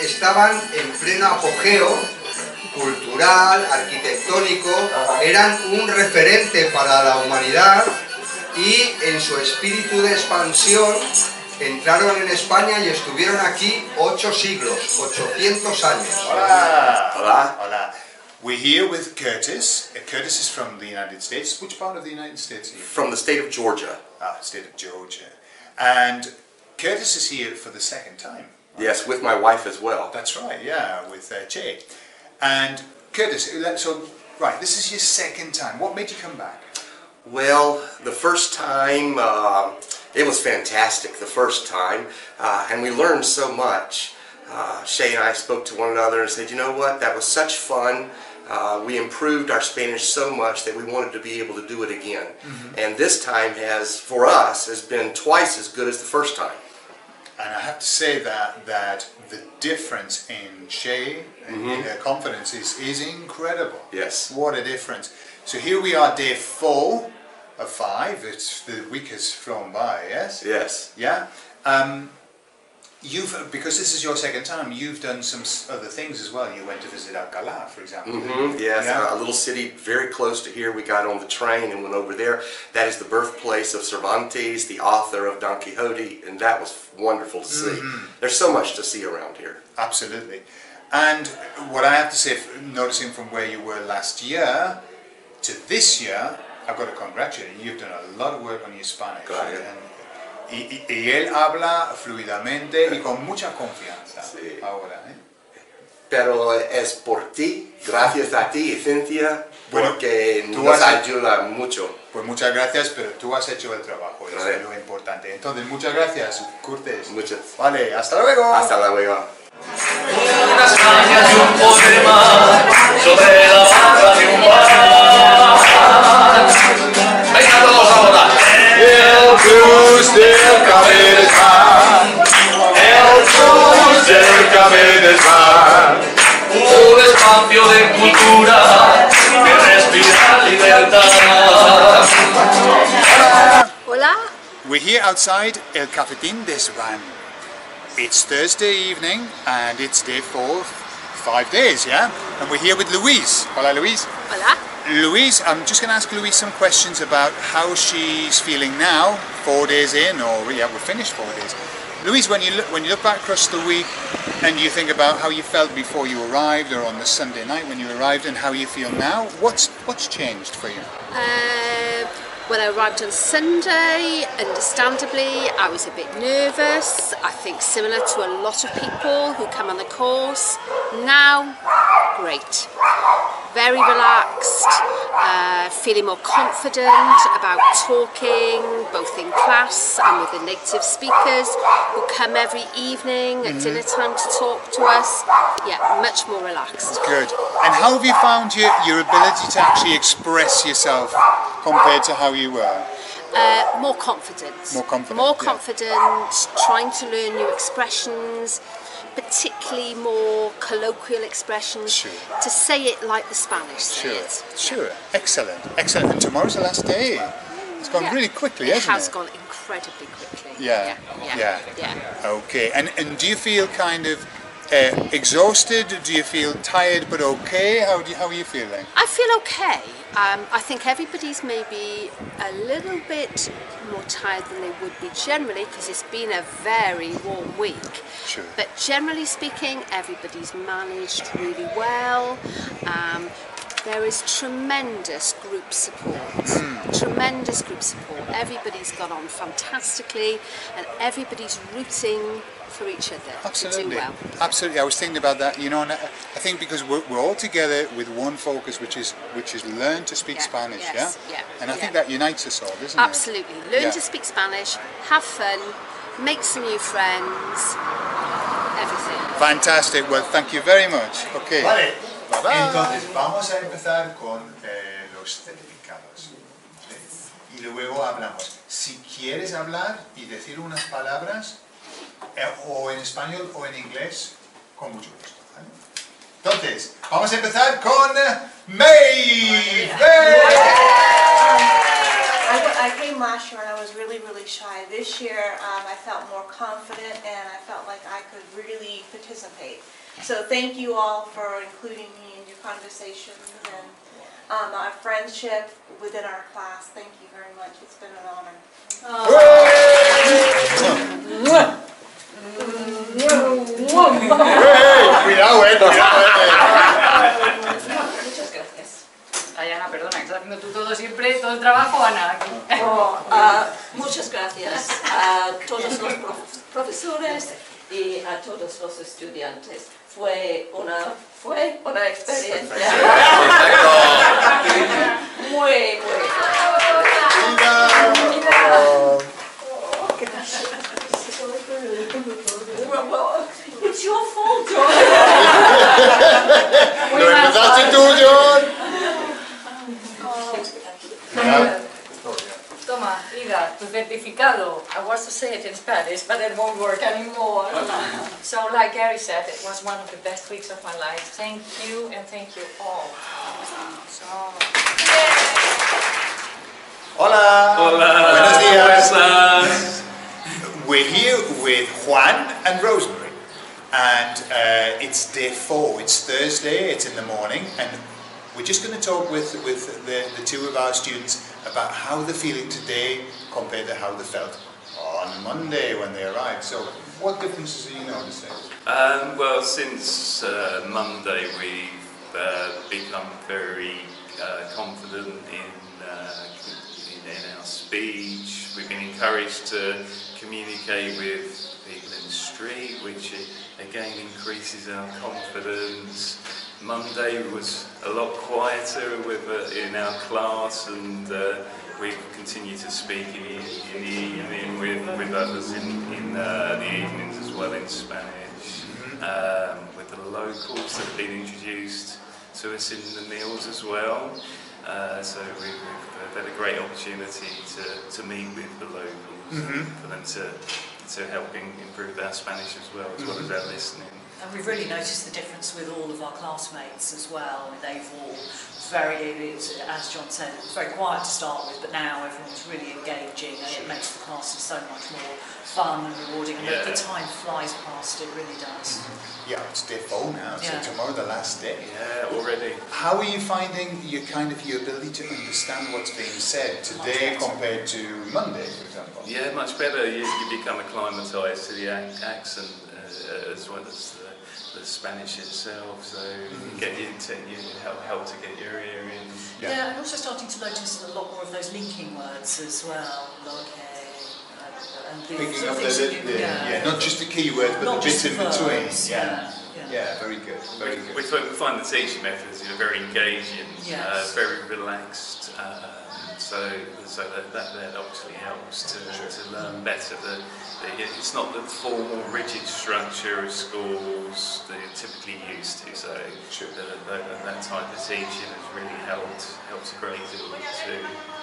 estaban en pleno apogeo cultural, arquitectónico, eran un referente para la humanidad y en su espíritu de expansión entraron en España y estuvieron aquí ocho siglos, 800 años. Hola. Hola. Hola. We're here with Curtis. Uh, Curtis is from the United States. Which part of the United States are you from? From the state of Georgia. Ah, state of Georgia. And Curtis is here for the second time. Yes, with my wife as well. That's right, yeah, with uh, Shay. And Curtis, so, right, this is your second time. What made you come back? Well, the first time, uh, it was fantastic the first time, uh, and we learned so much. Uh, Shay and I spoke to one another and said, you know what, that was such fun. Uh, we improved our Spanish so much that we wanted to be able to do it again. And this time has, for us, has been twice as good as the first time. And I have to say that that the difference in Shay and in her confidence is, is incredible. Yes. What a difference. So here we are, day four of five. It's the week has flown by, yes? Yes. Yeah. Um, you've because this is your second time. You've done some other things as well. You went to visit Alcalá, for example. didn't hmm yes, Yeah. a little city very close to here. We got on the train and went over there. That is the birthplace of Cervantes, the author of Don Quixote, and that was wonderful to see. There's so much to see around here. Absolutely. And what I have to say, noticing from where you were last year to this year, I've got to congratulate you. You've done a lot of work on your Spanish. Y, y- y él habla fluidamente y con mucha confianza. Sí. Ahora, ¿eh? Pero es por ti, gracias a ti, Cynthia, Bueno, porque tú nos has- ayuda mucho. Pues muchas gracias, pero tú has hecho el trabajo, eso Vale. es lo importante. Entonces, muchas gracias, Curtis. Muchas. Vale, hasta luego. Hasta luego. unas cañas y un poema sobre la barra de un bar. Venga todos ahora. El blues del cabezal, el blues del cabezal. Un espacio de cultura que respira libertad. Hola, We're here outside El Cafetín de. It's Thursday evening and it's day four, five days, yeah? And we're here with Louise. Hola, Louise. hola. Louise, I'm just going to ask Louise some questions about how she's feeling now, four days in, or yeah, we're finished four days. Louise, when you look, when you look back across the week and you think about how you felt before you arrived, or on the Sunday night when you arrived, and how you feel now, what's what's changed for you? Uh, when I arrived on Sunday, understandably, I was a bit nervous. I think similar to a lot of people who come on the course. Now, great. Very relaxed, uh, feeling more confident about talking, both in class and with the native speakers who come every evening at dinner time to talk to us. Yeah, much more relaxed. Good. And how have you found your, your ability to actually express yourself compared to how you were? Uh, more confident. More confident, More yeah. trying to learn new expressions, particularly more colloquial expressions. Sure. To say it like the Spanish say Sure, it. sure. Excellent, excellent. And tomorrow's the last day. It's gone Yeah. really quickly, It hasn't has it? has gone incredibly quickly. Yeah, Yeah. yeah. Yeah. yeah. Okay. And and do you feel kind of uh, exhausted? Do you feel tired but okay? How do you, how are you feeling? I feel okay. Um, I think everybody's maybe a little bit more tired than they would be generally because it's been a very warm week. Sure. But generally speaking, everybody's managed really well. Um, there is tremendous group support. Hmm. Tremendous group support. Everybody's got on fantastically and everybody's rooting for each other Absolutely, to do well. absolutely. I was thinking about that. You know, and I, I think because we're, we're all together with one focus, which is which is learn to speak Yeah, Spanish. yes, yeah. yeah, And I think that unites us all, doesn't Absolutely. Learn Yeah. to speak Spanish, have fun, make some new friends, everything. Fantastic. Well, thank you very much. Okay. Entonces vamos a empezar con eh, los certificados. ¿sí? Y luego hablamos. Si quieres hablar y decir unas palabras, eh, o en español o en inglés, con mucho gusto. ¿vale? Entonces, vamos a empezar con May. I, I came last year and I was really, really shy. This year, um, I felt more confident and I felt like I could really participate. So thank you all for including me in your conversations and um, our friendship within our class. Thank you very much. It's been an honor. Cuidado, cuidado. Muchas gracias. Ayana, perdona, que estás haciendo tú todo siempre, todo el trabajo, Ana. Oh, ah, muchas gracias a todos los prof- profesores y a todos los estudiantes. Fue una, fue una experiencia. Muy, muy Spanish, it won't work anymore. so, like Gary said, it was one of the best weeks of my life. Thank you and thank you all. So, Hola. Hola. Buenos días. We're here with Juan and Rosemary, and uh, it's day four. It's Thursday. It's in the morning, and we're just going to talk with with the, the two of our students about how they're feeling today compared to how they felt on Monday when they arrived. So, what differences are you noticing? Um, well, since uh, Monday, we've uh, become very uh, confident in, uh, in, in our speech. We've been encouraged to communicate with people in the street, which uh, again increases our confidence. Monday was a lot quieter with, uh, in our class, and we continue to speak in, in the evening with, with others in, in uh, the evenings as well in Spanish. Um, with the locals that have been introduced to us in the meals as well. Uh, so we, we've had a great opportunity to, to meet with the locals for them to, to helping improve our Spanish as well, as well as our mm-hmm. listening. And we've really noticed the difference with all of our classmates as well. They've all very, as John said, it was very quiet to start with, but now everyone's really engaging and it makes the classes so much more fun and rewarding. And the, Yeah. the time flies past, it really does. Mm-hmm. Yeah, it's day four now. So Yeah. tomorrow, the last day. Yeah, already. How are you finding your kind of your ability to understand what's being said today compared to Monday, for example? Yeah, much better. You, you become acclimatised to the ac- accent uh, as well as the, the Spanish itself. So get you, to, you help, help to get your ear in. Yeah. Yeah. and also starting to notice a lot more of those linking words as well. Like, uh, and the Picking up of the, the, that you- yeah. not just the keywords, but Not the bits just in the between. Yeah. yeah, yeah, yeah. very good, very We, good. we find we find the teaching methods you know, very engaging, uh, very relaxed. Um, so so that, that, that obviously helps to, to learn better. The, the, it's not the formal, rigid structure of schools that you're typically used to. So the, the, that type of teaching has really helped helped a great deal too.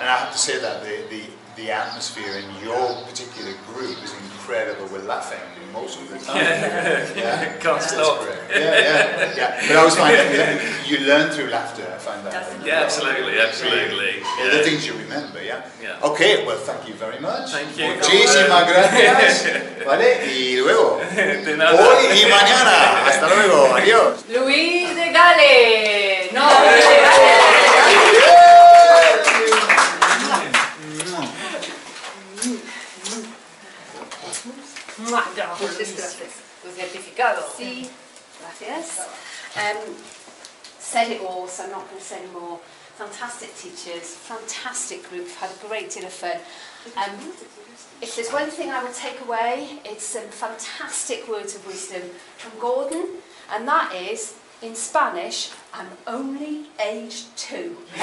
And I have to say that the, the, the atmosphere in your particular group is incredible. We're laughing most of the time. Yeah, Can't That's stop. great. Yeah, yeah, yeah. But I was finding that you learn through laughter. I find that. Definitely. Yeah, absolutely, absolutely. Yeah, the things you remember, yeah? Yeah. Okay, well, thank you very much. Thank you. Muchísimas gracias. ¿Vale? Y luego, De nada. hoy y mañana. Hasta luego. Adiós. Luis de Gales. No, Luis de Gales. Bravo, Muchas Luis. gracias. Tu certificado. Sí, gracias. Um, said it all, so I'm not going to say any more. Fantastic teachers, fantastic group, had a great deal of fun. Um, if there's one thing I will take away, it's some fantastic words of wisdom from Gordon, and that is, in Spanish, I'm only aged two.